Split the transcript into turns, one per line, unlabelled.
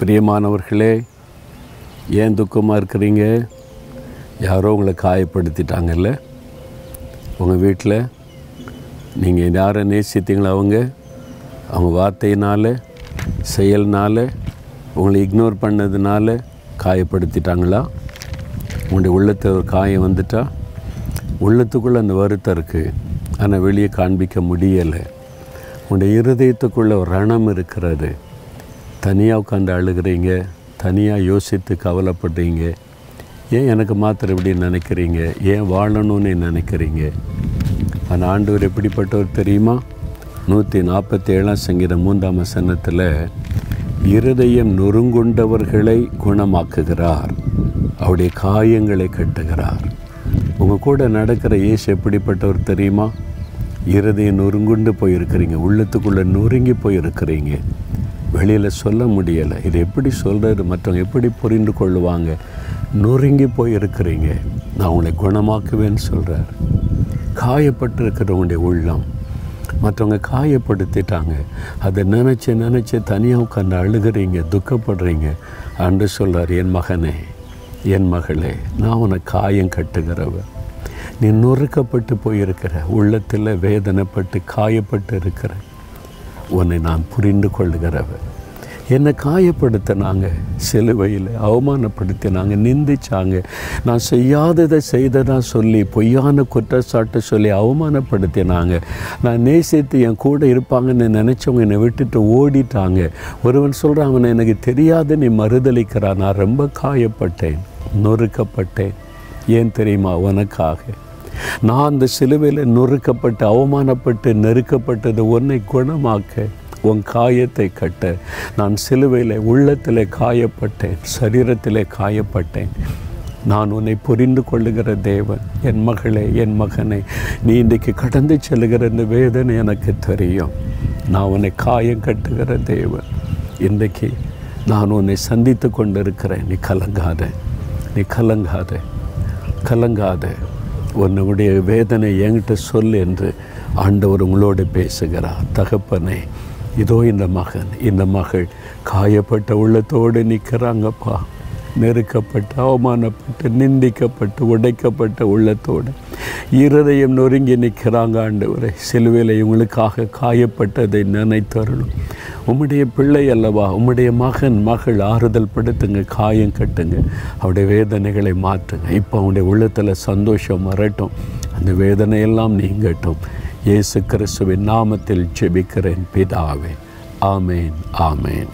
பிரியமானவர்களே ஏன் துக்கமாக இருக்கிறீங்க? யாரோ உங்களை காயப்படுத்திட்டாங்கல்ல? உங்கள் வீட்டில் நீங்கள் யாரை நேசித்தீங்களோ அவங்க? அவங்க வார்த்தையினால் செயல்னால் உங்களை இக்னோர் பண்ணதுனால காயப்படுத்திட்டாங்களா? உங்களுடைய உள்ளத்தில் ஒரு காயம் வந்துட்டா? உள்ளத்துக்குள்ளே அந்த வருத்தம் இருக்குது ஆனால் வெளியே காண்பிக்க முடியலை. உங்களுடைய இருதயத்துக்குள்ளே ஒரு ரணம் இருக்கிறது. தனியாக உட்காந்து அழுகிறீங்க தனியாக யோசித்து கவலைப்படுறீங்க. ஏன் எனக்கு மாத்திரம் இப்படி நினைக்கிறீங்க? ஏன் வாழணும்னு நினைக்கிறீங்க? ஆனால் ஆண்டவர் எப்படிப்பட்டவர் தெரியுமா? நூற்றி நாற்பத்தி ஏழாம் சங்கீதம் மூன்றாம் வசனத்தில் இருதயம் நொறுங்குண்டவர்களை குணமாக்குகிறார் அவருடைய காயங்களை கட்டுகிறார். உங்கள் கூட நடக்கிற இயேசு எப்படிப்பட்டவர் தெரியுமா? இருதயம் நொறுங்குண்டு போயிருக்கிறீங்க உள்ளத்துக்குள்ளே நொறுங்கி போயிருக்கிறீங்க. வெளியில் சொல்ல முடியலை. இது எப்படி சொல்கிறது மற்றவங்க எப்படி புரிந்து கொள்ளுவாங்க? நொறுங்கி போயிருக்கிறீங்க நான் உங்களை குணமாக்குவேன்னு சொல்கிறார் காயப்பட்டிருக்கிறவங்களுடைய உள்ளம். மற்றவங்க காயப்படுத்திட்டாங்க. அதை நினச்சி நினச்சி தனியாக உட்காந்து அழுகிறீங்க துக்கப்படுறீங்க அன்று சொல்கிறார் என் மகனே என் மகளே நான் உனக்கு காயம் கட்டுகிறவன். நீ நொறுக்கப்பட்டு போயிருக்கிற உள்ளத்தில் வேதனைப்பட்டு காயப்பட்டு இருக்கிற உன்னை நான் புரிந்து கொள்ளுகிறவன். என்னை காயப்படுத்தினாங்க சிலுவையில் அவமானப்படுத்தினாங்க நிந்திச்சாங்க. நான் செய்யாததை செய்ததாக சொல்லி பொய்யான குற்றச்சாட்டை சொல்லி அவமானப்படுத்தினாங்க. நான் நேசித்து என் கூட இருப்பாங்கன்னு நினச்சவங்க என்னை விட்டுட்டு ஓடிட்டாங்க. ஒருவன் சொல்கிறான் அவனை எனக்கு தெரியாது நீ மறுதளிக்கிறான் நான் ரொம்ப காயப்பட்டேன் நொறுக்கப்பட்டேன். ஏன் தெரியுமா? உனக்காக. நான் அந்த சிலுவையில் நொறுக்கப்பட்டு அவமானப்பட்டு நெருக்கப்பட்டது உன்னை குணமாக்க உன் காயத்தை கட்ட. நான் சிலுவையில் உள்ளத்தில் காயப்பட்டேன் சரீரத்தில் காயப்பட்டேன். நான் உன்னை புரிந்து கொள்ளுகிற தேவன் என் மகளே என் மகனை நீ இன்றைக்கு கடந்து செல்லுகிற இந்த வேதனை எனக்கு தெரியும். நான் உன்னை காயம் கட்டுகிற தேவன். இன்றைக்கு நான் உன்னை சந்தித்து கொண்டு இருக்கிறேன் நீ கலங்காத நீ கலங்காத கலங்காத. உன்னுடைய வேதனை என்கிட்ட சொல் என்று ஆண்டவர் உங்களோடு பேசுகிறார். தகப்பனே இதோ இந்த மகன் இந்த மகள் காயப்பட்ட உள்ளத்தோடு நிற்கிறாங்கப்பா. நெருக்கப்பட்டு அவமானப்பட்டு நிந்திக்கப்பட்டு உடைக்கப்பட்ட உள்ளத்தோடு இருதயம் நொறுங்கி நிற்கிறாங்க ஆண்டவரை. சிலுவையில் இவங்களுக்காக காயப்பட்டதை நினைத்தருளும். உம்முடைய பிள்ளை அல்லவா? உம்முடைய மகன் மகள் ஆறுதல் படுத்துங்க காயம் கட்டுங்க. அவருடைய வேதனைகளை மாற்றுங்க. இப்போ அவனுடைய உள்ளத்தில் சந்தோஷம் வரட்டும். அந்த வேதனையெல்லாம் நீங்கட்டும். இயேசு கிறிஸ்துவின் நாமத்தில் ஜெபிக்கிறேன் பிதாவே. ஆமேன் ஆமேன்.